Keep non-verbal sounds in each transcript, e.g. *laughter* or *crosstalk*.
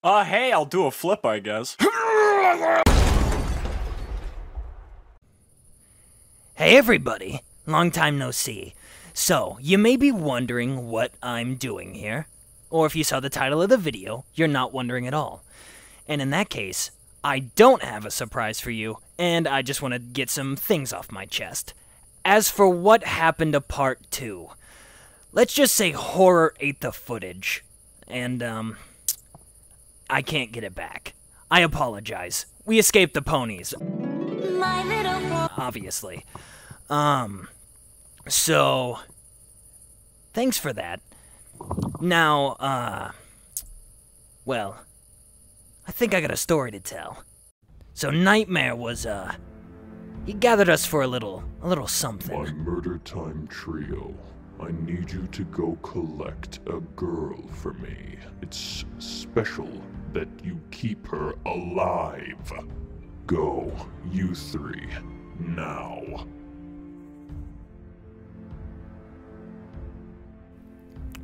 Uh, hey, I'll do a flip, I guess. *laughs* Hey everybody, long time no see. So, you may be wondering what I'm doing here. Or if you saw the title of the video, you're not wondering at all. And in that case, I don't have a surprise for you, and I just want to get some things off my chest. As for what happened to part 2, let's just say horror ate the footage. And, um, I can't get it back. I apologize. We escaped the ponies. Obviously. Um, so, thanks for that. Now, uh, well, I think I got a story to tell. So Nightmare was, uh, he gathered us for a little, a little something. My murder time trio. I need you to go collect a girl for me. It's special that you keep her alive. Go, you three, now.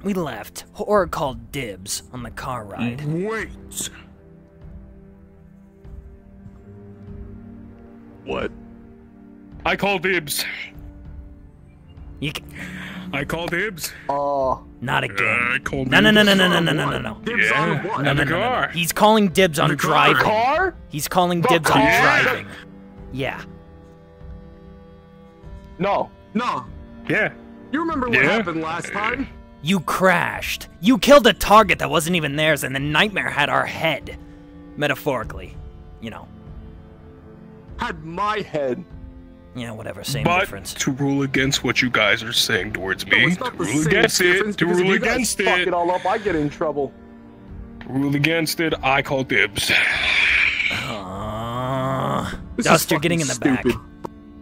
We left. Horror called dibs on the car ride. Wait. What? I call dibs. You c- I call dibs. Oh, not Uh, again. I call No, no, no, no, no, no, no, no, no, no. dibs Yeah, on what? No, no, no, no, no. He's calling dibs on The car. driving. car? He's calling dibs on car. driving. Yeah. No, no. Yeah. You remember what Yeah. happened last time? You crashed. You killed a target that wasn't even theirs, and the nightmare had our head. Metaphorically. You know. Had my head. Yeah, whatever. Same but difference. to rule against what you guys are saying towards me, it's to rule against it, to because if rule against guys against fuck it, it all up, I get in trouble. rule against it, I call dibs. Uh, This Dust, you're getting in fucking the back.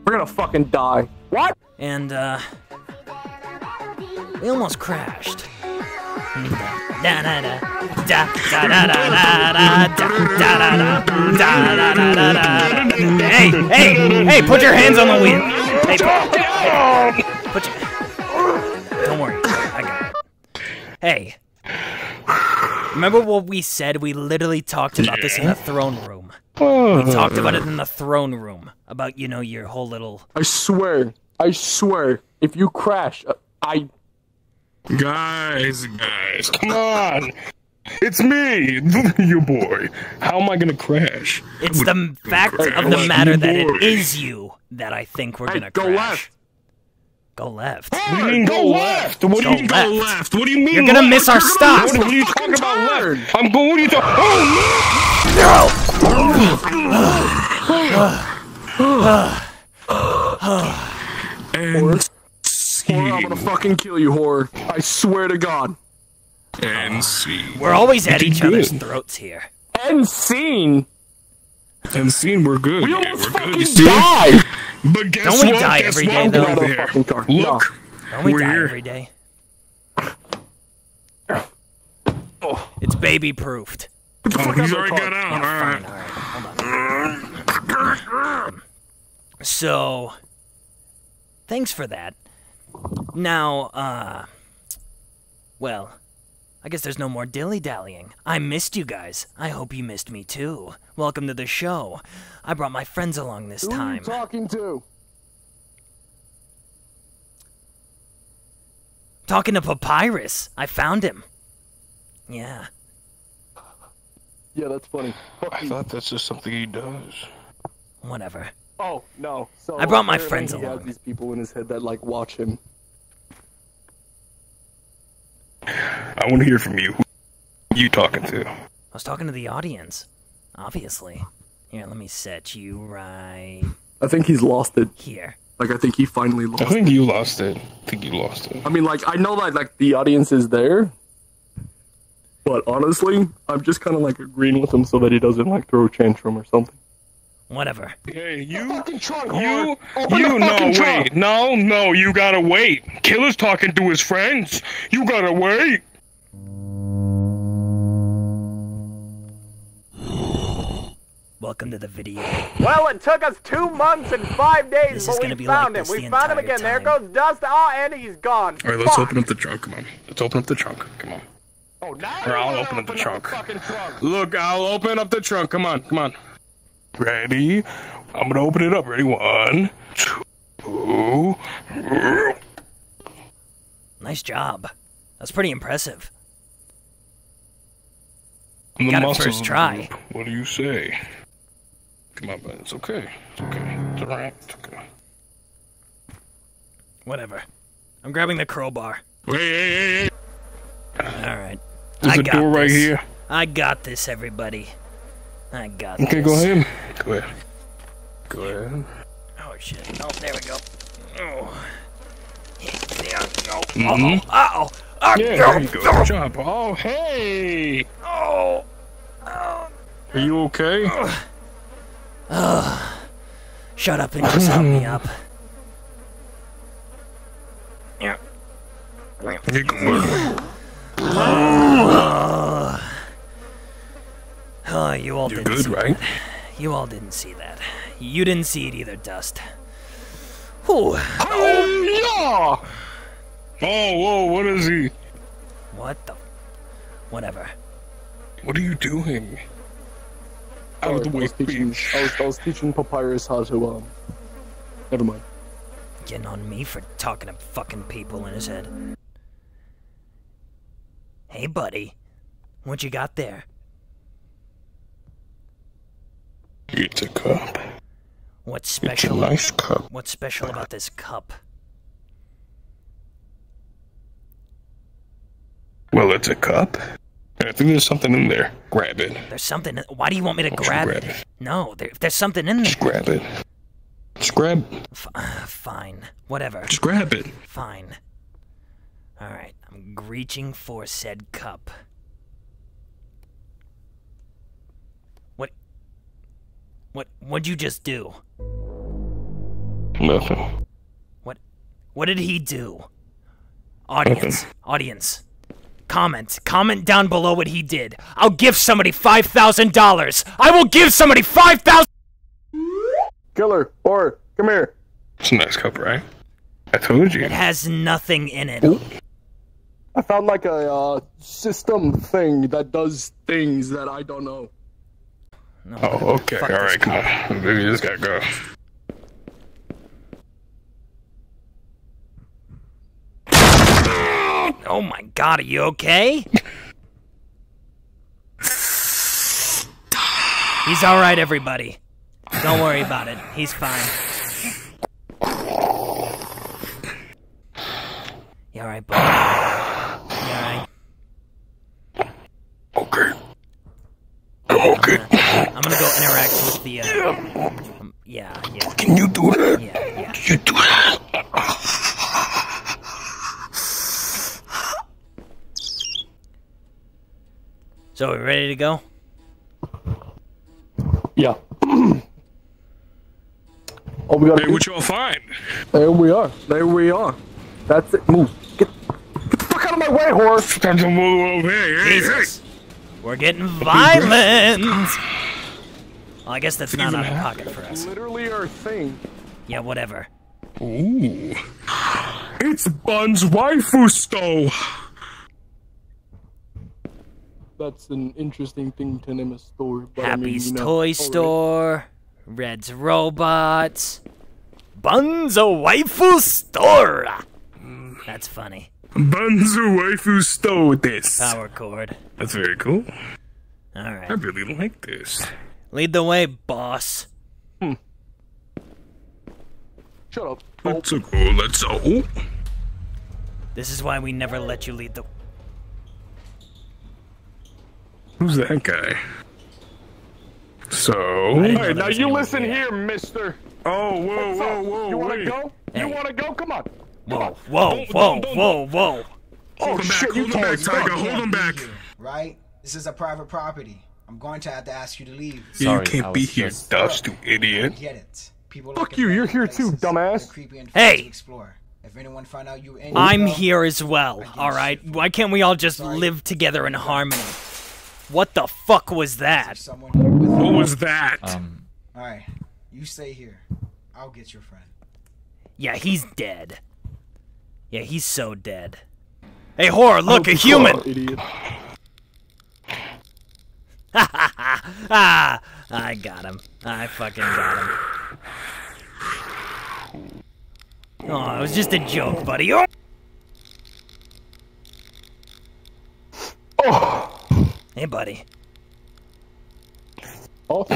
We're gonna fucking die. What? And, uh. We almost crashed. *laughs* Hey, hey, hey, put your hands on the wheel. Hey, put, your. Don't worry, I got it. Hey. Remember what we said? We literally talked about this in the throne room. We talked about it in the throne room. About, you know, your whole little. I swear. I swear. If you crash, I. Guys, guys, come on. It's me, *laughs* your boy. How am I gonna crash? It's the fact of the matter that it is you that I think we're gonna go crash. left. Go left. What do you mean go left? What do you mean Go go left. left? What do you mean? You're gonna left? miss our You're stop. What, what are you talking about left? I'm going. What are you talking? Oh no! *sighs* *sighs* *sighs* and Or I'm gonna fucking kill you, whore. I swear to God. and scene. We're always at each other's throats here. End scene. And scene, we're good. We yeah, almost we're good. fucking You see? But guess Don't we what? die Guess every what? day, I'm though? going Out of the there. fucking car. Look, Don't we We're die here. every day? Oh. It's baby proofed. Oh, he's already car. got out. Yeah, All fine, right. alright. *laughs* So, thanks for that. Now, uh. Well, I guess there's no more dilly dallying. I missed you guys. I hope you missed me too. Welcome to the show. I brought my friends along this Who are you time. talking to? Talking to Papyrus. I found him. Yeah. Yeah, that's funny. Fuck I you. thought that's just something he does. Whatever. Oh no! So I brought my apparently friends he along. Has these people in his head that like watch him. I want to hear from you. Who you talking to? I was talking to the audience. Obviously. Here, let me set you right I think he's lost it. here. Like I think he finally lost. it. I think you lost it. I think you lost it. I mean, like I know that like the audience is there, but honestly, I'm just kind of like agreeing with him so that he doesn't like throw a tantrum or something. Whatever. Hey, you, Fucking trunk, you. Open you. No, fucking wait. No, no. You gotta wait. Killer's talking to his friends. You gotta wait. Welcome to the video. Well, it took us two months and five days, This but we be found like him. We found him entire again. There goes Dust. Oh, and he's gone. All right, let's Fuck. open up the trunk. Come on. Let's open up the trunk. Come on. Oh, now Or you I'll wanna open up the trunk. fucking trunk. Look, I'll open up the trunk. Come on, come on. Ready? I'm gonna open it up. Ready? One, two. Nice job. That's pretty impressive. I'm the Got it first try. What do you say? Come on, bud. It's okay. It's okay. It's alright. It's okay. Whatever. I'm grabbing the crowbar. Wait, hey, hey, hey. All right. There's I a got door right this. here. I got this, everybody. I got Okay, this. go ahead. Go ahead. Go ahead. Oh shit. Oh, there we go. Oh. There we go. Mhm. Uh oh. Uh Yeah, there you go. Good job. Oh, hey. Oh. Are you okay? Oh. Shut up and just help me *laughs* up. Yeah. You *sighs* good. Oh, you all You're didn't good, see right? that. You all didn't see that. You didn't see it either, Dust. Whew. Oh, yeah. Oh, whoa. What is he? What the? Whatever. What are you doing? Out of the I was teaching. I was, I was teaching Papyrus how to, um... Never mind. Getting on me for talking to fucking people in his head. Hey, buddy. What you got there? It's a cup. What's It's a nice cup. What's special about this cup? Well, it's a cup. I think there's something in there. Grab it. There's something. In, why do you want me to grab, grab it? it? No, there, there's something in there. Just grab it. Just grab. F- uh, fine. Whatever. Just grab it. Fine. Alright, I'm reaching for said cup. What? What'd you just do? Nothing. What? What did he do? Audience, audience. Comment, comment down below what he did. I'll give somebody five thousand dollars. I will give somebody five thousand. Killer, or come here. It's a nice cup, right? I told you. It has nothing in it. I found like a uh, system thing that does things that I don't know. No, Oh, *laughs* okay. All right, All this right, come on. *laughs* Maybe this gotta go. Oh my god, are you okay? He's alright, everybody. Don't worry about it. He's fine. You alright, buddy? You alright? Okay. I'm okay. I'm gonna go interact with the, uh... um, yeah, yeah, Can you do that? yeah, yeah. Can you do that? So, we ready to go? Yeah. *clears throat* oh, we gotta. Hey, what y'all find? There we are. There we are. That's it. Move. Get, get the fuck out of my way, horse. Time to move over here. Hey, hey. Jesus. We're getting violent! Well, I guess that's not out of pocket for us. Literally our thing. Yeah, whatever. Ooh. It's Bun's waifu stove. That's an interesting thing to name a store. But I mean, Happy's you know, Toy already- Store, Red's Robots, Bun's a Waifu Store. Mm, that's funny. Bun's waifu stove this. Power cord. That's very cool. All I really like this. Lead the way, boss. Hmm. Shut up. Let's go. Let's go. This is why we never let you lead the. Who's that guy? So. didn't Hey, now you listen here. here, mister. Oh, whoa, whoa, whoa, You wanna wait. go? Hey. You wanna go? Come on. Whoa, whoa, whoa, whoa, whoa. Hold him back, shit, you hold him back, Tiger, hold him back. right? This is a private property. I'm going to have to ask you to leave. you Sorry, I can't be here, just- dust, you idiot. Get it? People Fuck you, you're here too, dumbass. They're creepy and fun Hey! to. If anyone find out you in I'm here as well, alright? Why can't we all just live together in harmony? What the fuck was that? there's someone here with What was that? Um, All right, you stay here. I'll get your friend. Yeah, he's dead. Yeah, he's so dead. Hey, horror, look, a human! Oh, idiot. ah, *laughs* I got him. I fucking got him. Oh, it was just a joke, buddy. Oh! Oh. Hey, buddy. Oh.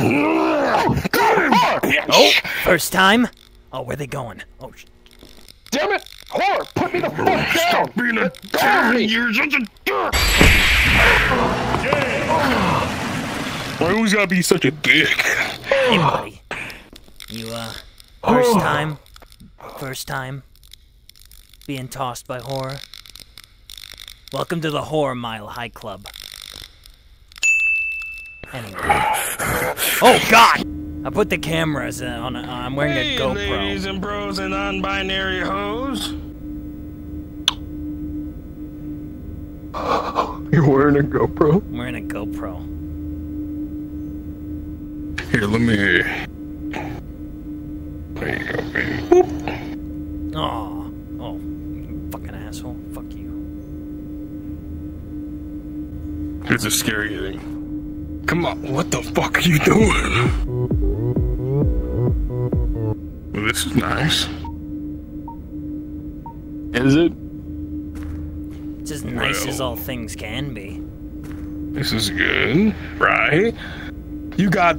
Oh, first time? Oh, where they going? Oh, sh- Damn it! Horror, put me the fuck down! Stop being a dick! You're such a dick! Why always gotta be such a dick? hey, buddy. You, uh, first time? First time? Being tossed by horror? Welcome to the Horror Mile High Club. Anyway. Oh, God! I put the cameras uh, on. A, I'm wearing Hey, a GoPro. ladies and bros and non-binary hoes. *gasps* You're wearing a GoPro? I'm wearing a GoPro. Here, let me. There you go, baby. Oh, oh, you fucking asshole. Fuck you. It's a scary thing. Come on, what the fuck are you doing? Well, this is nice. Is it? It's as nice as all things can be. This is good, right? You got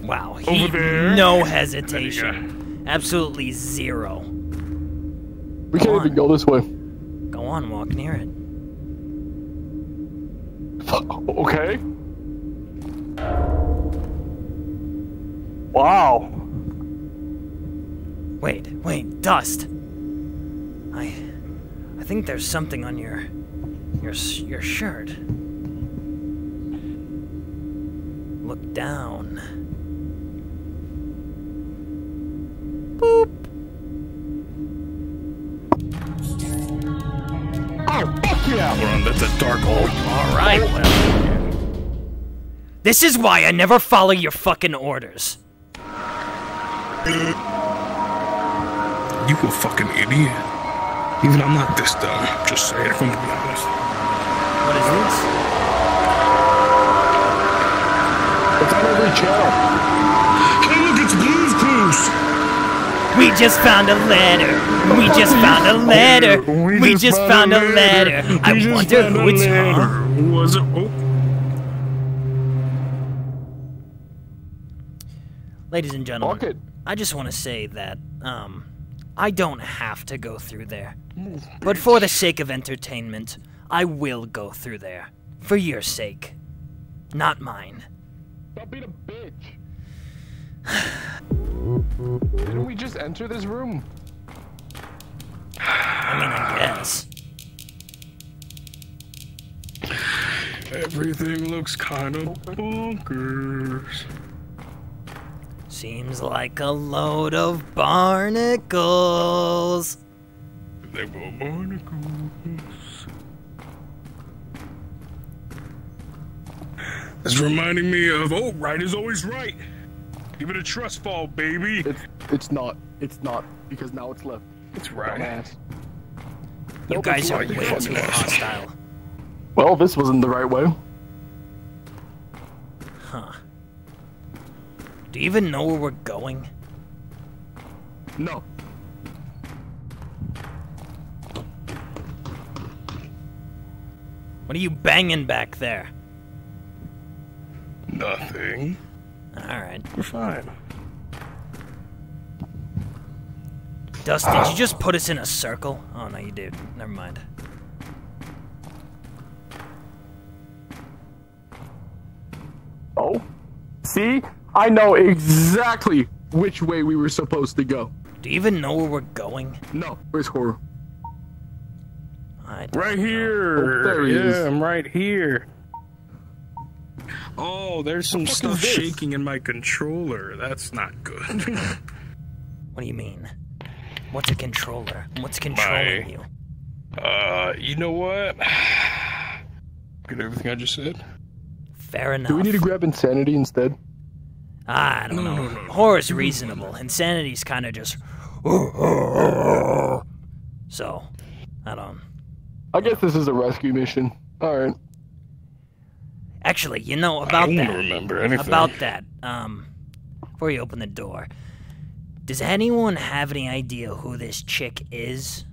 Wow. Over He, there. No There you hesitation. Absolutely zero. We can't even go this way. Go on, walk near it. *laughs* Okay. Wow. Wait, wait, dust. I, I think there's something on your, your, your shirt. Look down. Boop! Oh, fuck yeah! Hold on, that's a dark hole. All right, well. This is why I never follow your fucking orders. You a fucking idiot. Even I'm not this dumb. Just saying, if I'm gonna be honest. What is this? It's on every channel. Hey, look, it's Blue's Clues. We just found a letter. We just found a letter. We just found a letter. I We just wonder who a it's from. Was it? Oh, Ladies and gentlemen, Fuck. I just want to say that, um, I don't have to go through there. But for the sake of entertainment, I will go through there. For your sake. Not mine. Stop being a bitch. Didn't we just enter this room? I mean, I guess. everything looks kind of bonkers. Seems like a load of barnacles. They were barnacles. It's reminding me of, oh, right is always right. Give it a trust fall, baby. It's it's not. It's not because now it's left. It's right. Dumbass. You Nope, guys are you way fucking too ass. hostile. Well, this wasn't the right way. Huh. Do you even know where we're going? No. What are you banging back there? Nothing. Alright. We're fine. Dust, did you ah. just put us in a circle? Oh, no, you did. Never mind. Oh. See? I know exactly which way we were supposed to go. Do you even know where we're going? No. Where's horror? Right know. here. Oh, there he yeah, is. I'm right here. Oh, there's some fuck stuff shaking in my controller. That's not good. *laughs* What do you mean? What's a controller? What's controlling My- you? uh, you know what? *sighs* Get everything I just said? Fair enough. Do we need to grab insanity instead? I don't know. no, no, no. Horror's reasonable. Insanity's kind of just. So, I don't. I guess this is a rescue mission. Alright. Actually, you know about I don't that. remember anything. About that. Um, before you open the door, does anyone have any idea who this chick is?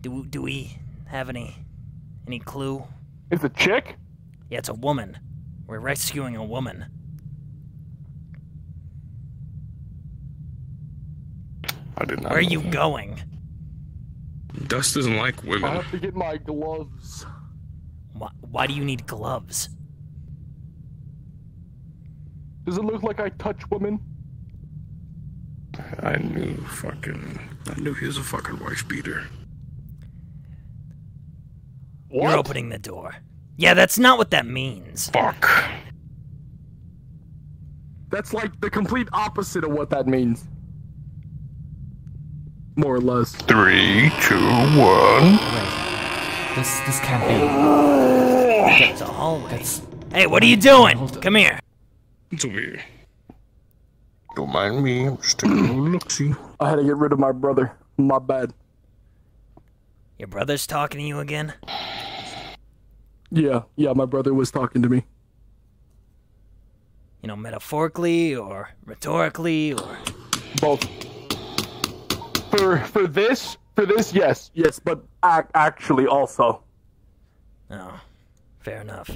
Do do we have any any clue? It's a chick? Yeah, it's a woman. We're rescuing a woman. I did not. Where are know. you going? Dust doesn't like women. I have to get my gloves. Why, why do you need gloves? Does it look like I touch women? I knew fucking. I knew he was a fucking wife beater. You're opening the door. Yeah, that's not what that means. Fuck. That's like the complete opposite of what that means. More or less. Three, two, one. This this can't be. It's a hallway. Hey, what are you doing? Come here. It's over here. Don't mind me. I'm just taking a look. See. I had to get rid of my brother. My bad. Your brother's talking to you again? Yeah, yeah, my brother was talking to me. You know, metaphorically or rhetorically or. Both. For for this, for this, yes, yes, but ac- actually also. Oh, fair enough.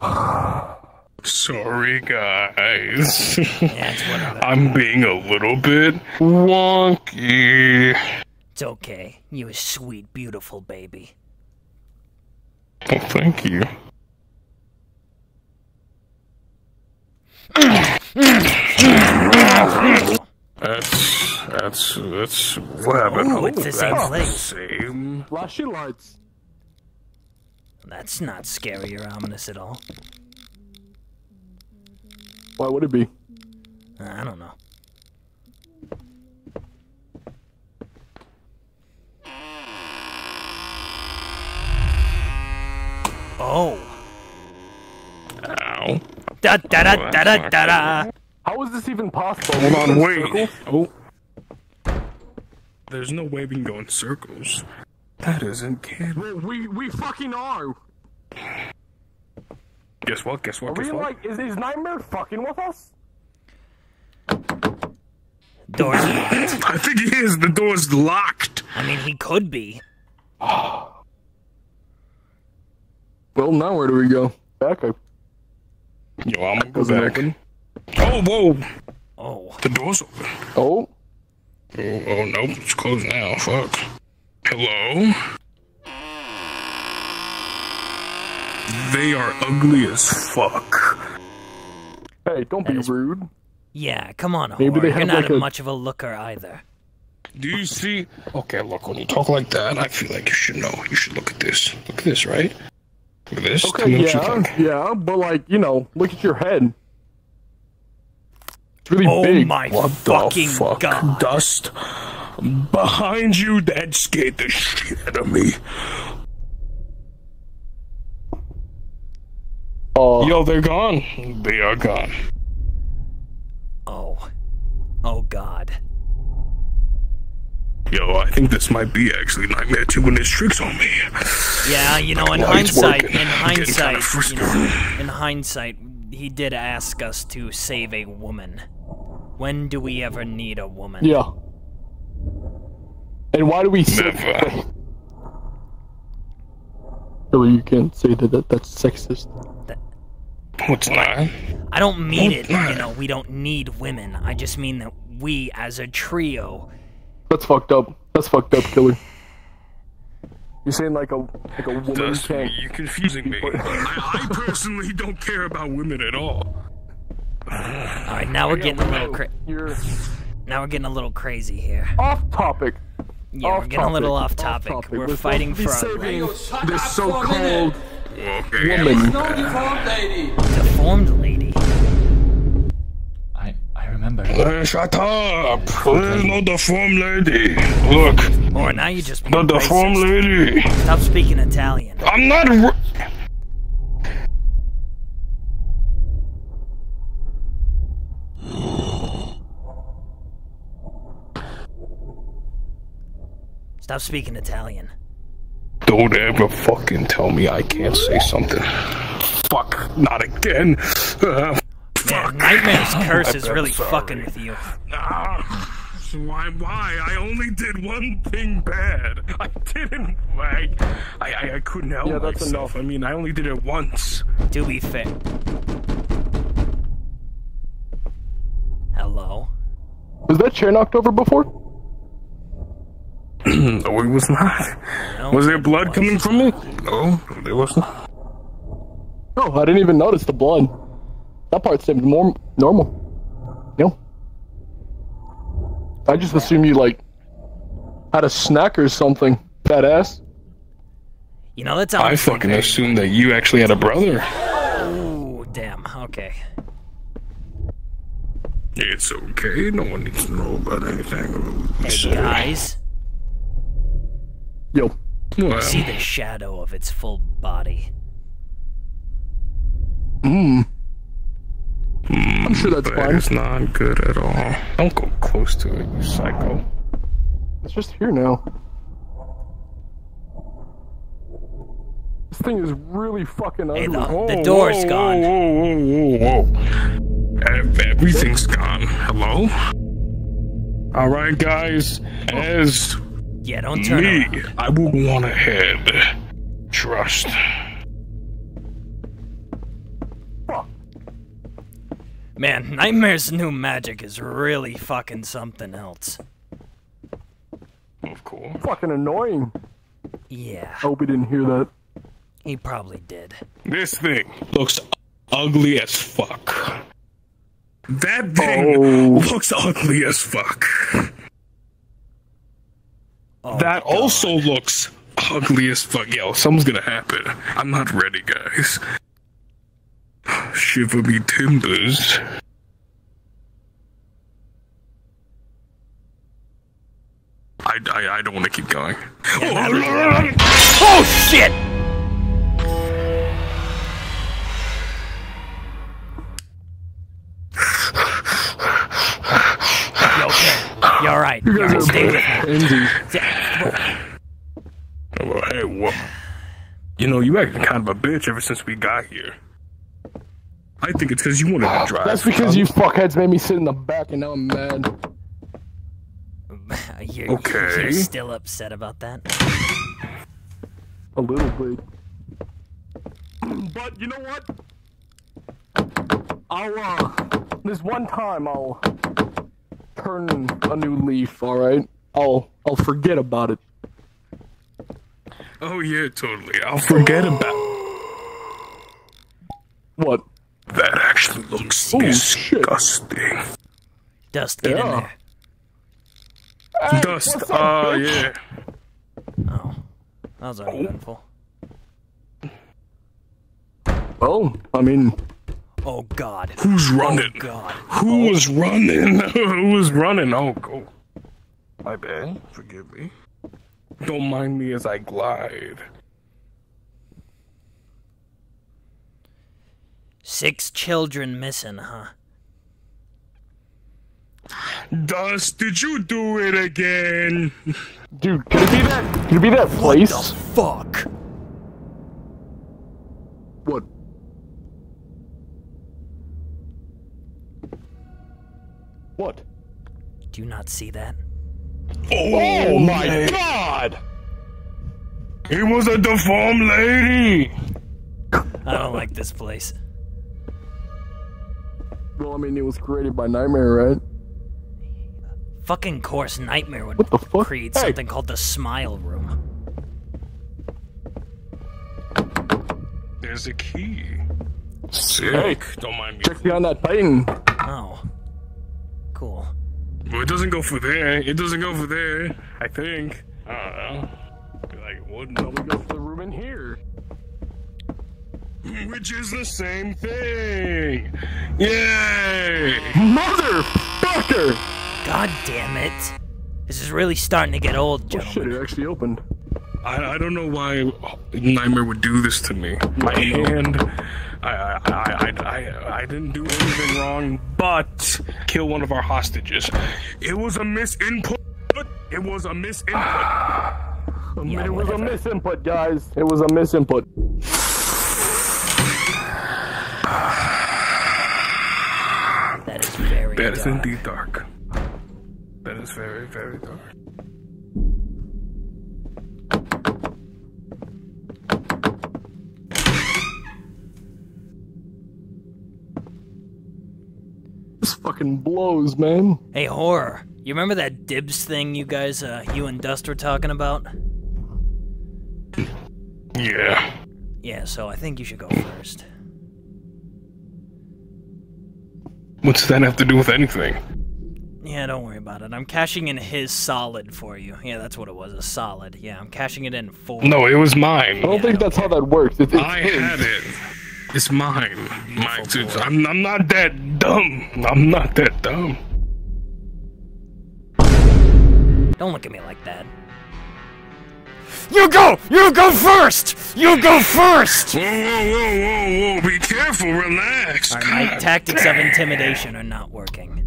*sighs* Sorry, guys. *laughs* Yeah, it's whatever. *laughs* I'm being a little bit wonky. It's okay. You a sweet, beautiful baby. Oh, thank you. That's that's that's what happened. Ooh, it's the same That's place. Same. Flashy lights. That's not scary or ominous at all. Why would it be? Uh, I don't know. Oh. Ow. Da da da da da da da. How is this even possible? Hold on, wait. circles? Oh. There's no way we can go in circles. That isn't kid. We, we we fucking are. Guess what? Guess what? Are Guess we what? like is is Nightmare fucking with us? Doors *laughs* locked. I think he is. The door's locked. I mean, he could be. Well, now where do we go? Back. I Yo, I'm gonna go doesn't back. open. Oh, whoa. Oh. The door's open. Oh, Oh, oh nope. It's closed now. Fuck. Hello? They are ugly as fuck. hey, don't be That is- rude. Yeah, come on, Maybe whore. they You're have, not like, a a- much of a looker either. Do you see? Okay, look, when you talk like that, I feel like you should know. You should look at this. Look at this, right? Look this. Okay, me you yeah, yeah, but like you know, look at your head. It's really Oh big. my What fucking the fuck? god. Dust behind you that scared the shit out of me. Uh, Yo, they're gone. They are gone. Oh. Oh god. Yo, I think this might be actually Nightmare 2 when there's tricks on me. Yeah, you know, in Well, it's hindsight, in I'm getting kinda hindsight, you know, in hindsight, he did ask us to save a woman. When do we ever need a woman? yeah. And why do we say Never. Billy, you can't say that, that that's sexist. What's oh, not? I don't mean oh, it, you know, we don't need women. I just mean that we, as a trio, That's fucked up. That's fucked up, killer. You're saying like a like a woman Dust, can't. you're confusing me. I, I personally don't care about women at all. Alright, now we're getting a little cra- You're now we're getting a little crazy here. off topic. Yeah, off we're getting a little off topic, topic. off topic. We're, supposed fighting for our saving rights. this so-called Okay. woman. Deformed lady. I I remember. Uh, shut up! There's no deformed lady. Look, Or now you just Not the being deformed lady. Stop speaking Italian. I'm not. r- Stop speaking Italian. Don't ever fucking tell me I can't say something. Fuck, not again. Uh, Man, Nightmare's *laughs* curse is I'm really sorry. fucking with you. Ah, why? Why? I only did one thing bad. I didn't. I, I, I, I couldn't help Yeah, that's myself. I mean, I only did it once. To be fair. Hello? Was that chair knocked over before? no, *clears throat* it was not. No, Was there blood was. coming from it? No, there was not. Oh, I didn't even notice the blood. That part seemed more normal. You know? I just assumed you, like, had a snack or something. Fat ass. You know, that sounds. I fucking assumed that you actually had a brother. Oh damn. Okay. It's okay. No one needs to know about anything. Hey, guys. Yo. Well, See the shadow of its full body. Mmm. Hmm, I'm sure that's that fine. is not good at all. Don't go close to it, you psycho. It's just here now. This thing is really fucking Hey, ugly. the, the door's whoa, gone. Whoa, whoa, whoa, whoa. Ev- Everything's gone. Hello? Alright, guys. As Yeah, don't turn me, around. I will go on ahead. Trust. Man, Nightmare's new magic is really fucking something else. Of course. Fucking annoying. Yeah, I hope he didn't hear that. he probably did. This thing looks ugly as fuck. That thing Oh. looks ugly as fuck. Oh, that God. also looks ugly as fuck. Yo, something's gonna happen. I'm not ready, guys. Shiver me timbers. I, I, I don't want to keep going. Oh, oh shit! You okay? You alright? You alright? Stay with me. Indeed. Oh, hey, what? You know, you acting kind of a bitch ever since we got here. I think it's because you wanted to drive. That's because you fuckheads made me sit in the back and now I'm mad. *laughs* You're, Okay. You're still upset about that? A little bit. But you know what? I'll, uh, this one time I'll turn a new leaf, alright? I'll, I'll forget about it. Oh yeah, totally. I'll forget about What? That. Actually, looks Oh, shit. disgusting. Dust, get in there. Hey, Dust. what's up, Oh bitch? yeah. Oh, that was oh. uneventful. Well, I mean, Oh God. Who's oh, running? Oh God. Who oh. was running? *laughs* Who was running? Oh, go. My bad. Forgive me. Don't mind me as I glide. Six children missing, huh? Dust, did you do it again? dude, could it be that? Could it be that place? What the Fuck. What? What? Do you not see that? Oh, my god! It was a deformed lady! I don't like this place. Well, I mean, it was created by Nightmare, right? Fucking course, Nightmare would What the fuck? create Hey. something called the Smile Room. There's a key. Sick. Don't mind me. Check behind that Titan. Oh. Cool. Well, it doesn't go for there. It doesn't go for there. I think. I don't know. Like it wouldn't. We go for the room in here. Which is the same thing. Yay! Motherfucker! God damn it. This is really starting to get old, Oh shit, it actually opened. I, I don't know why Nightmare would do this to me. My hand. I I, I, I, I I didn't do anything wrong, but kill one of our hostages. It was a misinput. It was a misinput. *sighs* Yeah, it was a misinput, guys. It was a misinput. That is very That is dark. indeed dark. That is very, very dark. This fucking blows, man. Hey, horror. You remember that dibs thing you guys, uh, you and Dust were talking about? Yeah. Yeah, so I think you should go first. What's that have to do with anything? Yeah, don't worry about it. I'm cashing in his solid for you. Yeah, that's what it was, a solid. Yeah, I'm cashing it in for No, it was mine. I don't think that's how that works. It's, it's I his. had it. It's mine. Mine. too. I'm, I'm not that dumb. I'm not that dumb. Don't look at me like that. You go! You go first! You go first! Whoa, whoa, whoa, whoa, whoa! Be careful. Relax. Alright, my tactics of intimidation are not working.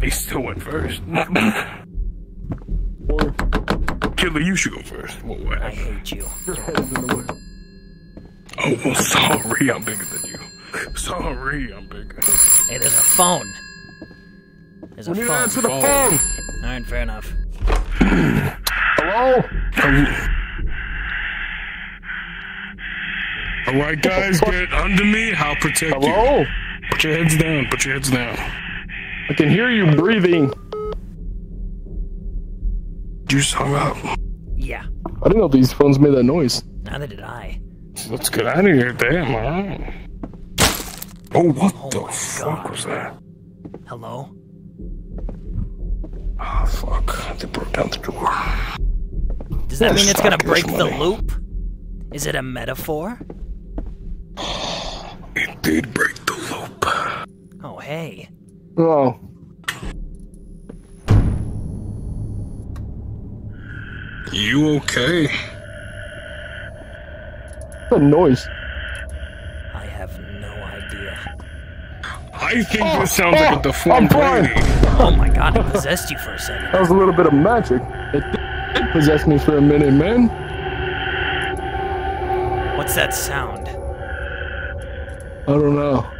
He still went first. *coughs* Killer, you should go first. What, what I happened? hate you. Your head is in the way. Oh, well, sorry, I'm bigger than you. Sorry, I'm bigger. Hey, there's a phone. There's a We need to phone. answer the phone. phone. Alright, fair enough. *coughs* Hello? All right, guys, get under me. I'll protect you. Hello? Put your heads down. Put your heads down. I can hear you breathing. You just hung up. Yeah, I didn't know these phones made that noise. neither did I. Let's get out of here. Damn, all right. Oh, what Oh the fuck God. was that? Hello? Oh, fuck. They broke down the door. Does that Oh, mean it's gonna break there's the loop? Is it a metaphor? *sighs* It did break the loop. Oh, hey. Oh. You okay? What noise? I have no idea. I think Oh, this sounds like oh, a deformed I'm fine. lady. Oh my god, it possessed you for a second. That was a little bit of magic. It possess me for a minute, man. What's that sound? I don't know.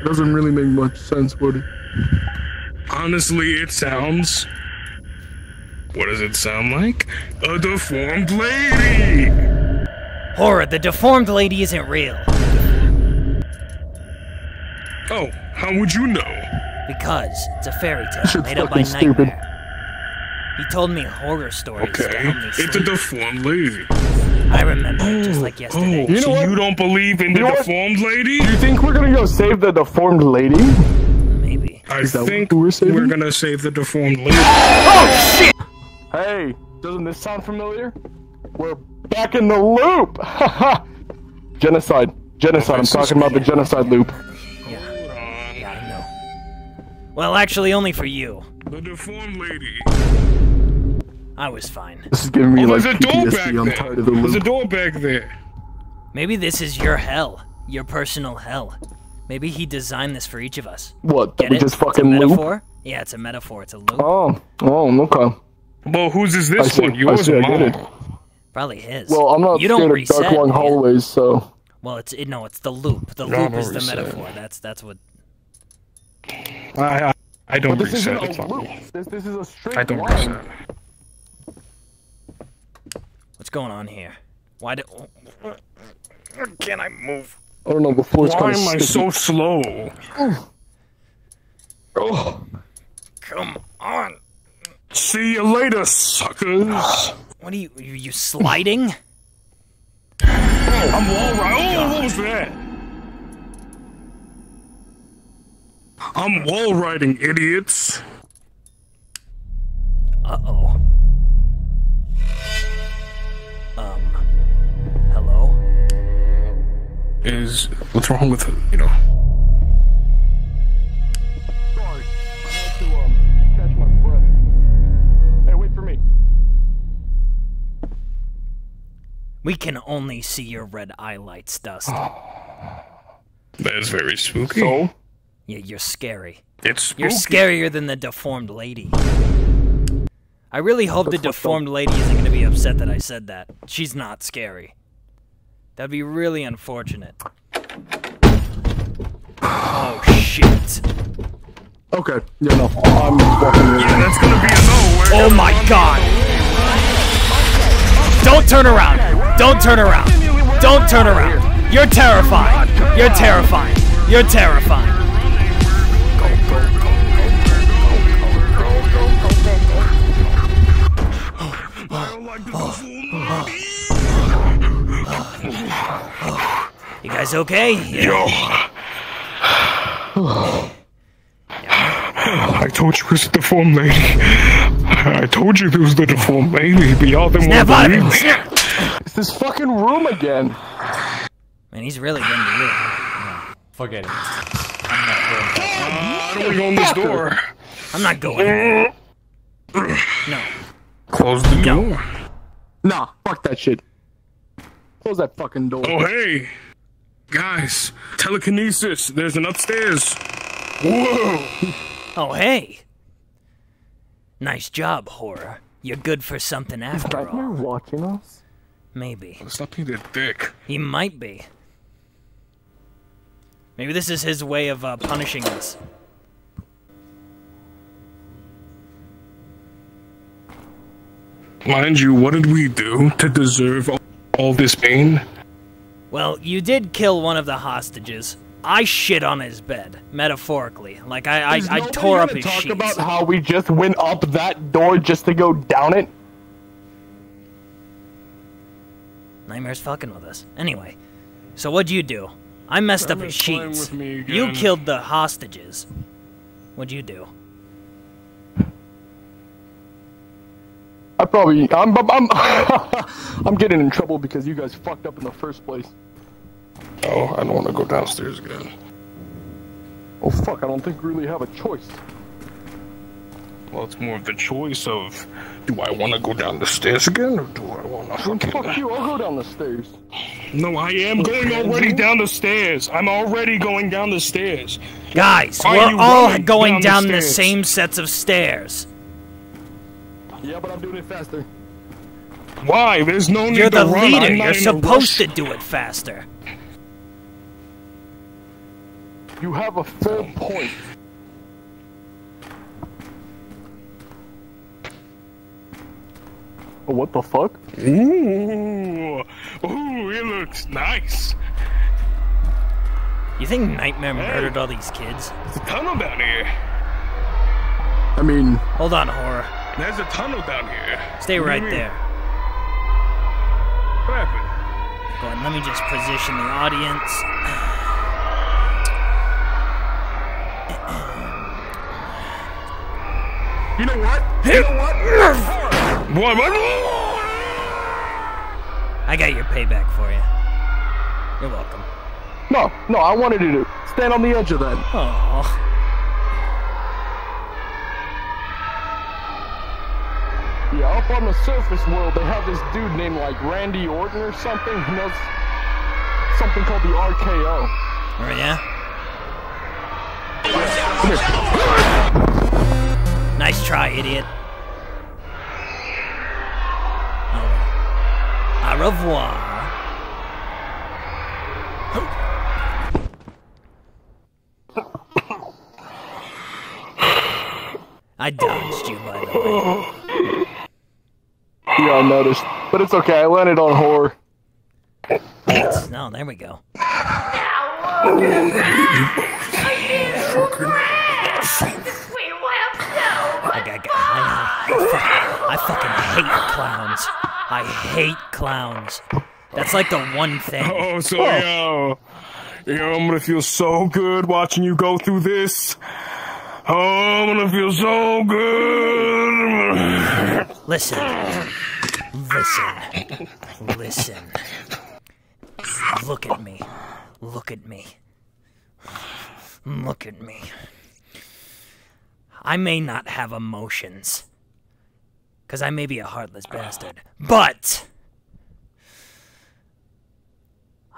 It doesn't really make much sense, Woody. Honestly, it sounds. What does it sound like? A deformed lady! Horror, the deformed lady isn't real. Oh, how would you know? Because it's a fairy tale made up by stupid. Nightmare. He told me horror stories Okay, it's a deformed lady. I remember it just like Oh, yesterday. You know so what? you don't believe in You the know what? deformed lady? You think we're gonna go save the deformed lady? Maybe. I think we're saving? we're gonna save the deformed lady. Oh shit! Hey, doesn't this sound familiar? We're back in the loop! *laughs* genocide. Genocide. I'm this is talking about the genocide loop. Yeah, yeah, I know. Well, actually, only for you. The deformed lady. I was fine. This is giving me Oh, like there's a door back PTSD. I'm there. tired of the There's a door back there. Maybe this is your hell. Your personal hell. Maybe he designed this for each of us. What? Get we it? just it's a fucking loop? Yeah, it's a metaphor. It's a loop. Oh, oh, okay. Well, whose is I this see. one? I Yours see. or I get mine? it. Probably his. Well, I'm not you scared don't of dark long hallways, so Well, it's it, no, it's the loop. The No, loop is the reset. metaphor. That's that's what. I, I, I don't this isn't reset. It's a not loop. me. This, this is a straight I don't line. reset. What's going on here? Why do? Can I move? I don't know. The floor's Why kind of am I so slow? Oh, Come on. See you later, suckers. What are you? Are you sliding? I'm wall riding. Oh, what was that? I'm wall riding, idiots. Uh oh. Um. Hello. Is what's wrong with you know? sorry. I had to um catch my breath. Hey, wait for me. We can only see your red eyelights, Dust. *gasps* That is very spooky. So, Yeah, you're scary. it's spooky. You're scarier than the deformed lady. I really hope the That's fucked up. deformed lady isn't gonna be upset that I said that. She's not scary. That'd be really unfortunate. Oh shit. Okay. Yeah, no. I'm walking in. Yeah, that's gonna be a no. Oh my god! Don't turn around! Don't turn around! Don't turn around! You're terrifying! You're terrifying! You're terrifying! Guys okay? Yo. *sighs* I told you it was the deformed lady. I told you it was the deformed lady, but y'all didn't Snap want out to of believe it! me. It's this fucking room again. Man, he's really getting to you. Forget it. How do we go in this door? I'm not going. *sighs* No. Close the door. Nah, fuck that shit. Close that fucking door. Oh, hey. Guys, telekinesis. There's an upstairs. Whoa. Oh, hey! Nice job, horror. You're good for something after Nightmare all. watching us? Maybe. Stop being a dick. He might be. Maybe this is his way of uh, punishing us. Mind you, what did we do to deserve all, all this pain? Well, you did kill one of the hostages. I shit on his bed, metaphorically. Like I, I, I tore up his talk sheets. about how we just went up that door just to go down it? Nightmare's fucking with us. Anyway, so what'd you do? I messed up his sheets. You killed the hostages. What'd you do? I probably I'm I'm *laughs* I'm getting in trouble because you guys fucked up in the first place. Oh, I don't want to go downstairs again. Oh fuck! I don't think we really have a choice. Well, it's more of the choice of do I want to go down the stairs again or do I want to Fuck you! I'll go down the stairs. No, I am going already down the stairs. I'm already going down the stairs. Guys, Why are we're all going down down, the the, same sets of stairs. Yeah, but I'm doing it faster. Why? There's no need You're to the run. leader. I'm not You're supposed to do it faster. You have a full point. Oh, what the fuck? Ooh, ooh, it looks nice. You think Nightmare murdered all these kids? There's a tunnel down here. I mean, Hold on, horror. There's a tunnel down here. Stay What do you right there. What happened? Go on, let me just position the audience. you know what? You know what? What? what? I got your payback for you. You're welcome. No, no, I wanted you to stand on the edge of that. Oh, Yeah, up on the surface world, they have this dude named like Randy Orton or something. He knows something called the RKO. oh yeah. Nice try, idiot. Oh. Au revoir. I dodged you, by the way. Yeah, I noticed. But it's okay, I landed on horror. Yes. No, there we go. I, got, I, I, fucking, I fucking hate clowns. I hate clowns. That's like the one thing. Oh, so yo, yo, I'm gonna feel so good watching you go through this. Oh, I'm gonna feel so good. Listen. Listen. Listen. Look at me. Look at me. Look at me. I may not have emotions. Because I may be a heartless bastard. But.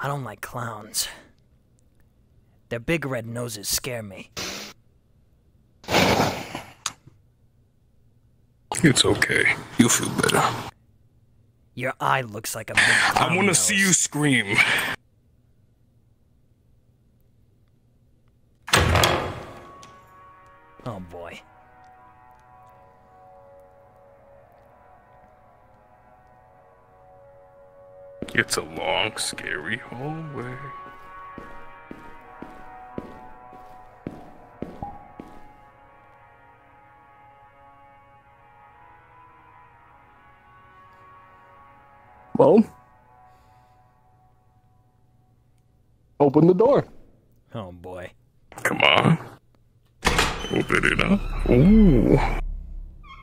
I don't like clowns. Their big red noses scare me. It's okay. You'll feel better. Your eye looks like a big *sighs* I want to see you scream. Oh boy. It's a long, scary hallway. Open the door. Oh boy. Come on. Open it up. Ooh.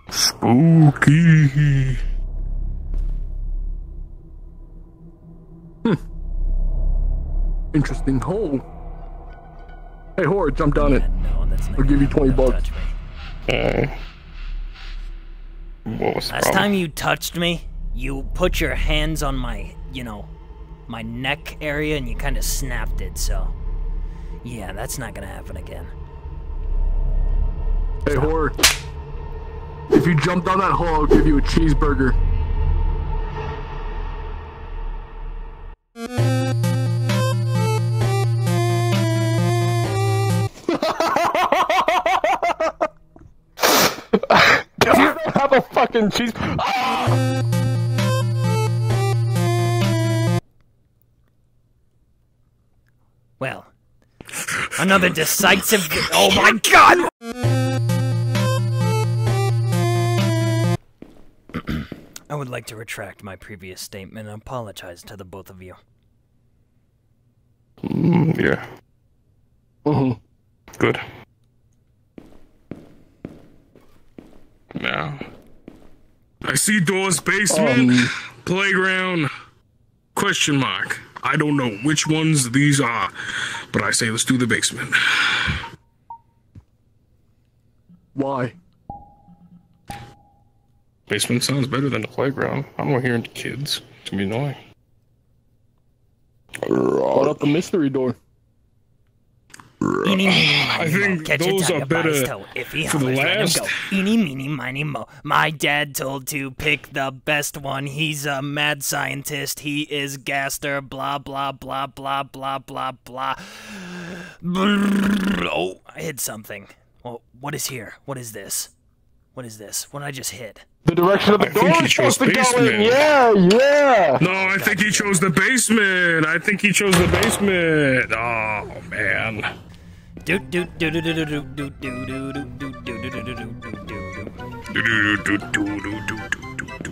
Spooky. Interesting hole. Hey, Horde, jump down it. No, I'll give you 20 bucks. Uh, what was the Last problem? time you touched me, you put your hands on my, you know, my neck area and you kind of snapped it, so. Yeah, that's not gonna happen again. Hey, Horde. If you jump down that hole, I'll give you a cheeseburger. *laughs* have a fucking cheese. Well, another decisive. oh my god! I would like to retract my previous statement and apologize to the both of you. Mm, yeah. Mhm. Good. Now. I see doors, basement, Um, playground, question mark. I don't know which ones these are, but I say let's do the basement. Why? Basement sounds better than the playground. I don't want to hear the kids. It's gonna be annoying. What up the mystery door? Eeny, meeny, I think Catch those a are tiger by his better. If he for the hollers, let him last. go. Eeny, meeny, miny, mo. My dad told to pick the best one. He's a mad scientist. He is Gaster. Blah, blah, blah, blah, blah, blah, blah. Oh, I hit something. Well, what is here? What is this? What is this? What did I just hit? The direction of the I think door he chose supposed to go in. basement. Yeah, yeah. No, I think he chose the basement. I think he chose the basement. Oh man. Do do do do do do do do do do do do do do do do do do. Do, do, do, do, do, do, do, do, do, do, do, do.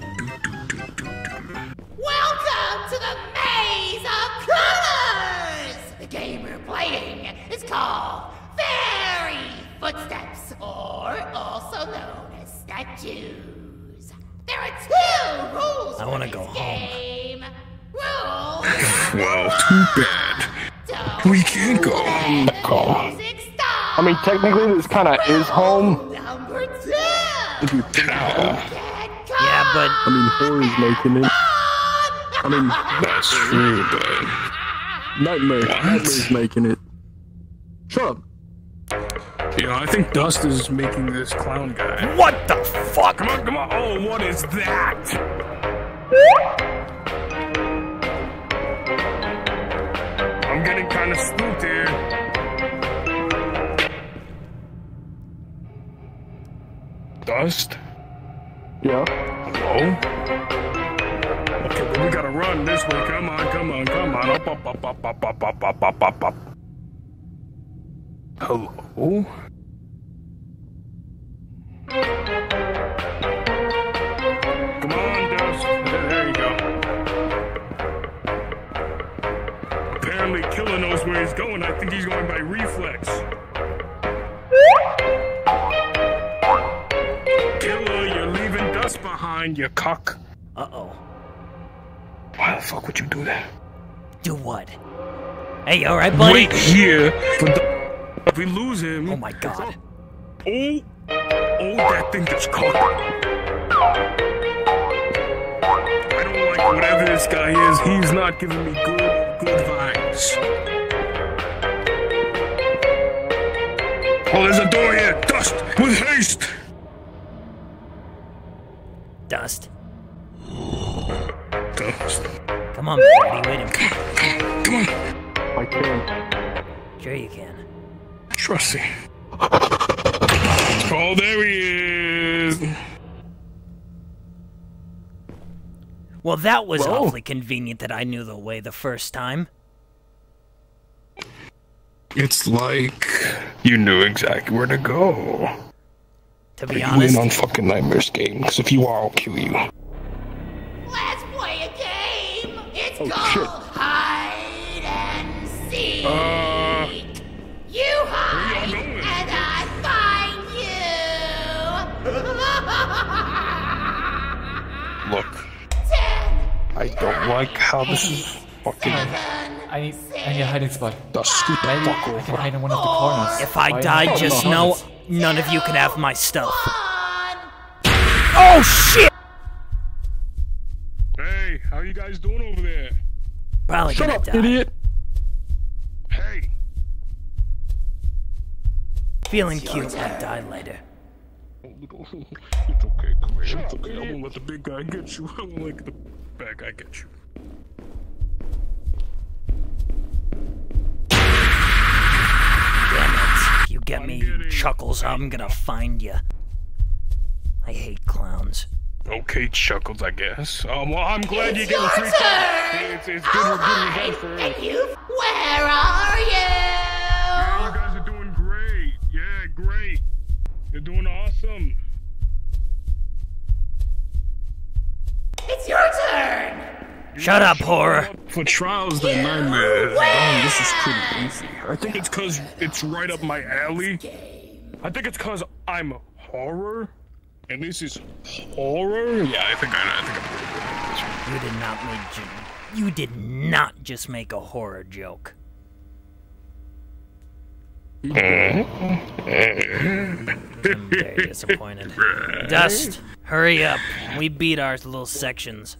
Welcome to the Maze of Colors! The game we're playing is called Fairy Footsteps, or also known as Statues. There are two rules I wanna this go home. game. Rules *laughs* Well, too bad. We can't go home. Call. music stop. I mean, technically, this kind of is home. Number two. If you think about it. Yeah, but I mean, horror's making it. I mean, That's true, but Nightmare. What? Nightmare's making it. Shut up. yeah, I think Dust is making this clown guy. what the fuck? Come on, come on. Oh, what is that? I'm getting kind of spooked here. Dust? Yeah. Hello? Okay, well, we gotta run this way. Come on, come on, come on. Up, up, up, up, up, up, up, up, up, up, up. Hello? Come on, Dust. There, there you go. Apparently, Killer knows where he's going. I think he's going by reflex. Behind, you cock. Uh oh. Why the fuck would you do that? Do what? Hey, alright, buddy? Wait here for the. If we lose him. Oh my god. Oh, oh, that thing just caught. I don't like whatever this guy is. He's not giving me good, good vibes. Oh, there's a door here. Dust with haste. Dust. Dust. Come on, Brady. Wait a minute. Come on. I can't. Sure you can. Trust me. Oh, there he is. Well, that was Whoa. awfully convenient that I knew the way the first time. It's like you knew exactly where to go. To Are be you honest, in on fucking Nightmare's game? Because if you are, I'll kill you. Let's play a game. It's Oh, called shit. Hide and Seek. Uh, you hide and I find you. look. I don't like how this is fucking. I need, I need a hiding spot. Dust, scoot Maybe fuck I can hide in one of the corners. if I die, just no. know none of you can have my stuff. Oh shit! Hey, how you guys doing over there? Probably Shut gonna up, die. idiot. Hey. Feeling cute I'll die later. Oh, oh, oh, it's okay, come here. It's okay. I won't let the big guy get you. *laughs* I won't let the bad guy get you. It. If you get me, Chuckles, I'm gonna find you. I hate clowns. Okay, Chuckles, I guess. Um, well, I'm glad you It's get a your free turn. It's, it's good, I'll good revenge hide for and us. you. Where are you? Yeah, you guys are doing great. Yeah, great. You're doing awesome. It's your turn. Shut up, horror. For trials that nightmare. Oh, this is pretty easy. I think it's cause it's right up my alley. I think it's cause I'm horror, and this is horror. Yeah, I think I, I think I'm pretty good at this. One. You did not make ju- you did not just make a horror joke. *laughs* I'm very disappointed. Dust, hurry up. We beat our little sections.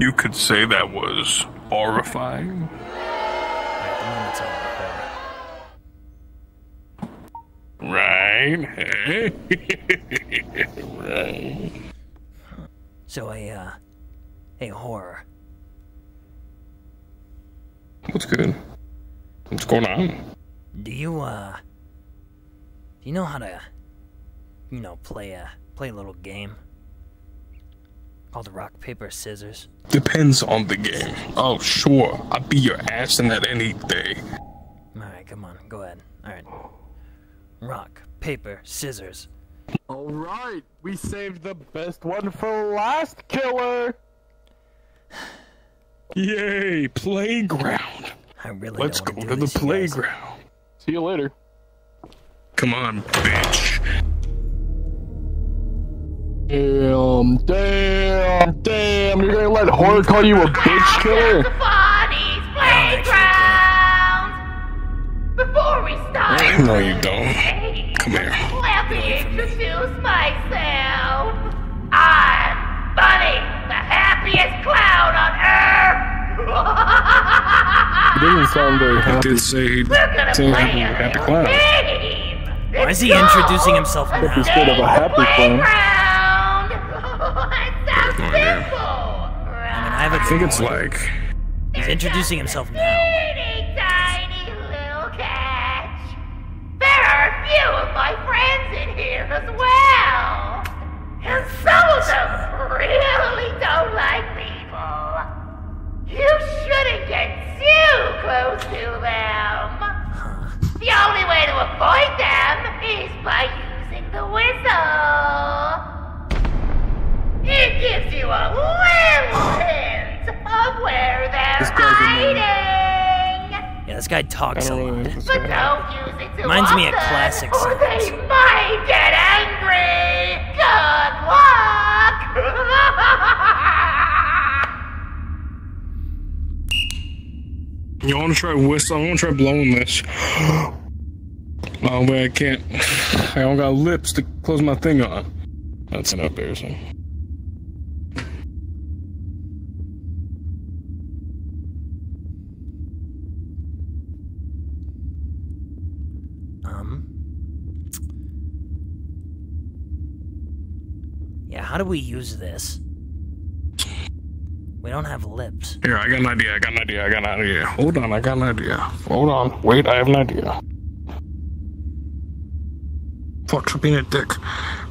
You could say that was horrifying. Alright, the moment's. Right? right. *laughs* So a uh a horror. What's good? What's going on? Do you uh do you know how to you know play a play a little game called rock paper scissors? Depends on the game. Oh, sure. I'll be your ass in that any day. Alright, come on, go ahead. Alright. Rock, paper, scissors. Alright, we saved the best one for last, killer! *sighs* Yay, playground. I really Let's don't go wanna to the this, guys. playground. See you later. Come on, bitch. Damn, damn, damn, you're gonna let horror call you a bitch killer? Bonnie's playground. Before we start, *laughs* No, you don't. Come here. let me introduce myself. I'm Bunny, the happiest clown on earth. doesn't sound very I happy. did say he'd We're gonna say play happy, a happy clown. Why is he introducing himself now? Instead of a happy clown. I have a I think it's like He's introducing himself now. Yeah, this talks a lot. But don't use it too Reminds me of classic or they songs. might get angry. Good luck. you want to try whistle. I want to try blowing this. *gasps* Oh, but I can't. *sighs* I don't got lips to close my thing on. That's an embarrassing. Yeah, how do we use this? We don't have lips. Here, I got an idea. I got an idea. I got an idea. Hold on, I got an idea. Hold on. Wait, I have an idea. Fuck, being a dick.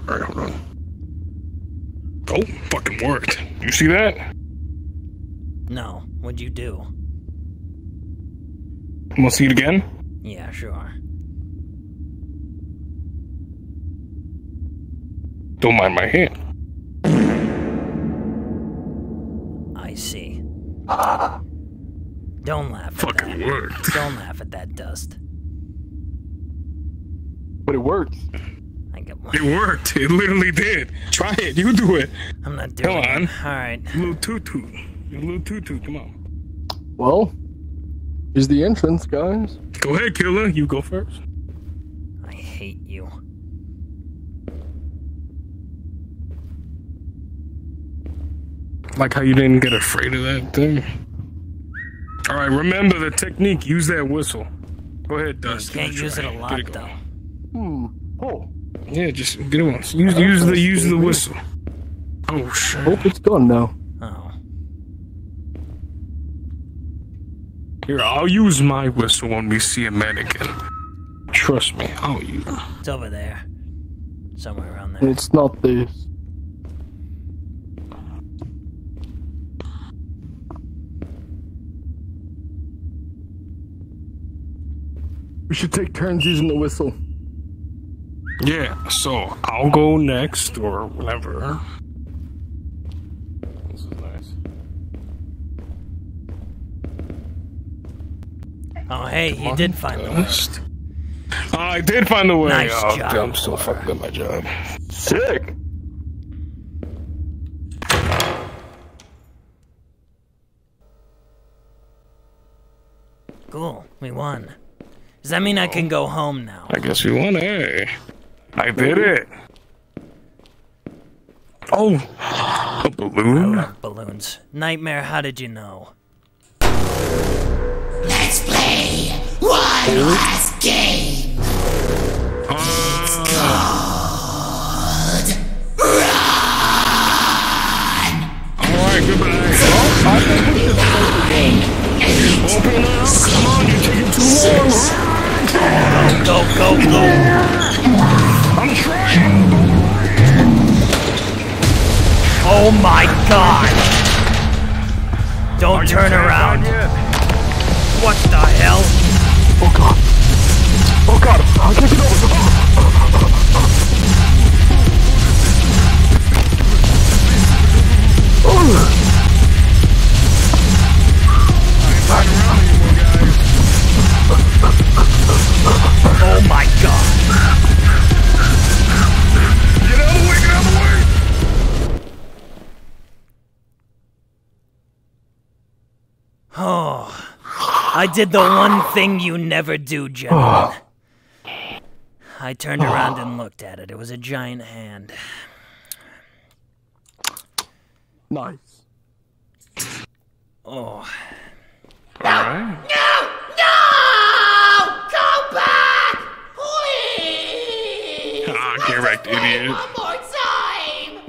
Alright, hold on. Oh, fucking worked. You see that? No, what'd you do? Wanna see it again? Yeah, sure. Don't mind my hand. I see. *laughs* Don't laugh Fucking that. worked. *laughs* Don't laugh at that dust. But it works. I get It worked. It literally did. Try it. You do it. I'm not doing it. Come on. it. Alright. Little tutu. Little tutu. Come on. Well, here's the entrance, guys. Go ahead, killer. You go first. I hate you. Like how you didn't get afraid of that thing. All right, remember the technique. Use that whistle. Go ahead, Dust. Can't use it a lot it though. Hmm. Oh. Yeah, just get it once. Use use the use the whistle. Oh shit. Hope it's gone now. Oh. Here, I'll use my whistle when we see a mannequin. Trust me, I'll use. it. It's over there. Somewhere around there. It's not this. We should take turns using the whistle. Yeah, so I'll go next or whatever. This is nice. Oh hey, Come you on, did find the way. I did find the way. Nice oh, job. I'm still fucking at my job. Sick. Cool. We won. Does that mean I can go home now? I guess we won, eh? I did it. Oh, a balloon? Balloons. Nightmare, how did you know? Let's play one last game. It's taking. Go, go, go. I'm trying. Oh my god! Don't turn around. What the hell? Oh god. Oh god. I can't get over. Oh my god. Get out of the way, get out of the way. Oh. I did the one thing you never do, gentlemen. I turned around and looked at it. It was a giant hand. Nice. Oh. Alright. No! No! Ah, get wrecked, idiot. One more time!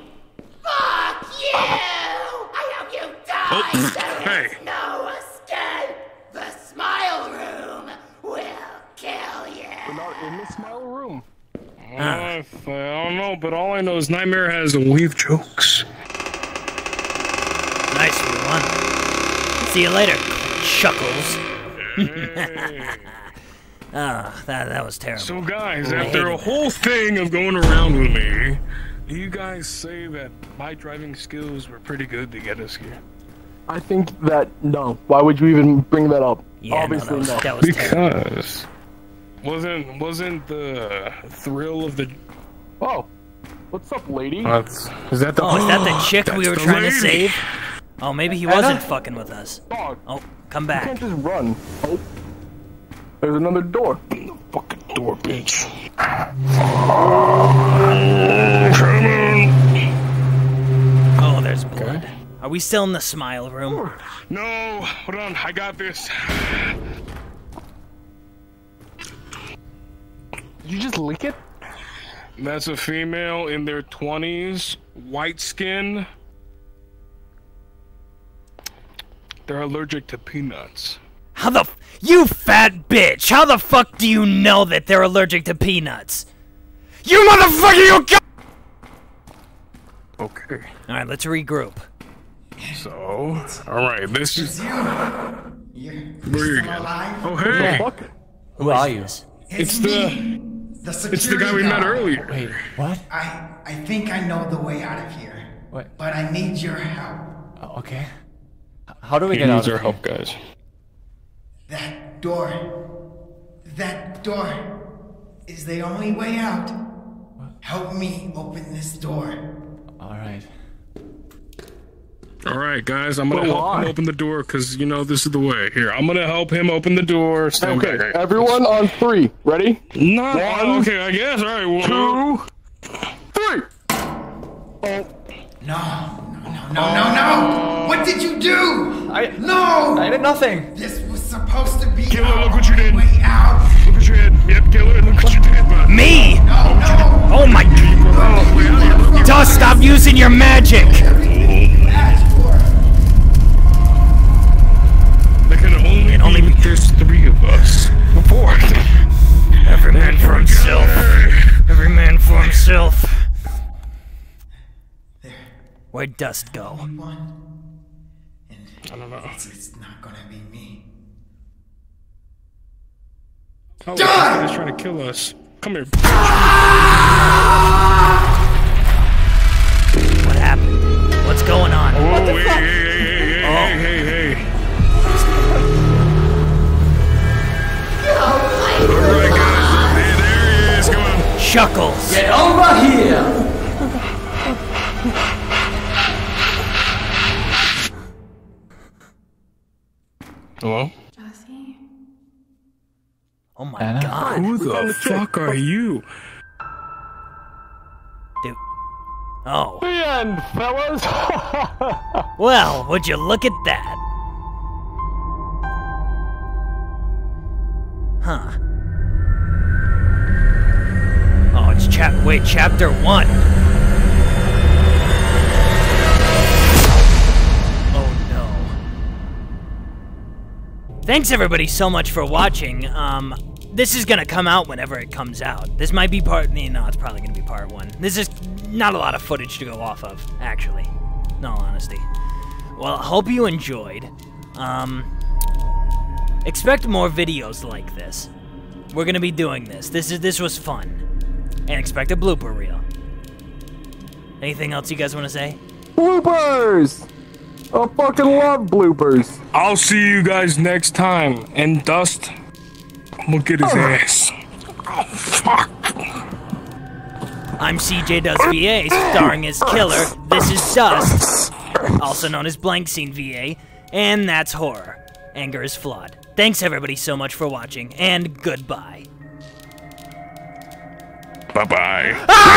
Fuck you! I hope you die! Oh, there *laughs* is hey. no escape! The smile room will kill you! We're not in the smile room. Uh, I don't know, but all I know is Nightmare has weave jokes. Nice, one. See you later, Chuckles. *laughs* Ah, that, that was terrible. So, guys, I after a hated whole thing of going around with me, do you guys say that my driving skills were pretty good to get us here? I think that no. Why would you even bring that up? Yeah, no, Obviously that was, no. that was terrible. Because wasn't wasn't the thrill of the Oh, what's up, lady? What's, is that the Oh, is that the *gasps* chick we were the trying to save? Oh, maybe he Anna? wasn't fucking with us. Dog, Oh, come back. you back. can't just run. Oh, there's another door. fucking door, bitch? Oh, there's blood. Are we still in the smile room? No, hold on, I got this. You just lick it? That's a female in their 20s, white skin. They're allergic to peanuts. How the f- you fat bitch? How the fuck do you know that they're allergic to peanuts? You motherfucker, you go! Okay. All right, let's regroup. So, all right, this is. You're Where you're you still alive? Oh, hey! Fuck. Who are you? It's, It's the me, the security it's the guy we met earlier. Wait, what? I I think I know the way out of here. What? But I need your help. Oh, okay. How do we He get out needs of our here? help, guys. That door. That door is the only way out. Help me open this door. All right. All right, guys, I'm gonna But help him open the door because you know this is the way. Here, I'm gonna help him open the door. Stand Okay, back. everyone on three. Ready? Not One, okay, I guess. All right, well, Two, three. No, no, no, no, no, no! What did you do? I- no! I did nothing. This was supposed to be Killer, look what you did. way out. look what you did. Yep, killer, look what you did, bud. Me? No, no! Oh my god. Dust, stop using your magic! Ask There can only, only be there's three of us. Four. Every man for himself. Every man for himself. There, Where'd Dust go? I don't know. it's, it's not gonna be me. Oh, Die! he's trying to kill us. Come here. What happened? What's going on? Oh, hey, hey, hey, hey, oh. hey, hey, hey. All right, guys. Hey, there he is. Come on. Chuckles. Get over here! Anna? god. Who the fuck are you? Dude. Oh. The end, fellas. *laughs* Well, would you look at that? Huh. Oh, it's chap. Wait, chapter one. Oh no. Thanks everybody so much for watching. Um, this is gonna come out whenever it comes out. This might be part. You know, it's probably gonna be part one. This is not a lot of footage to go off of, actually. In all honesty. Well, I hope you enjoyed. Um, expect more videos like this. We're gonna be doing this. This is this was fun, and expect a blooper reel. Anything else you guys want to say? bloopers. I fucking love bloopers. I'll see you guys next time. And Dust, Oh. Oh, I'm gonna get his ass. I'm CJ Does VA, starring as Killer. This is Dust, also known as Blank Scene VA, and that's horror. Anger is flawed. Thanks everybody so much for watching, and goodbye. Bye bye. Ah!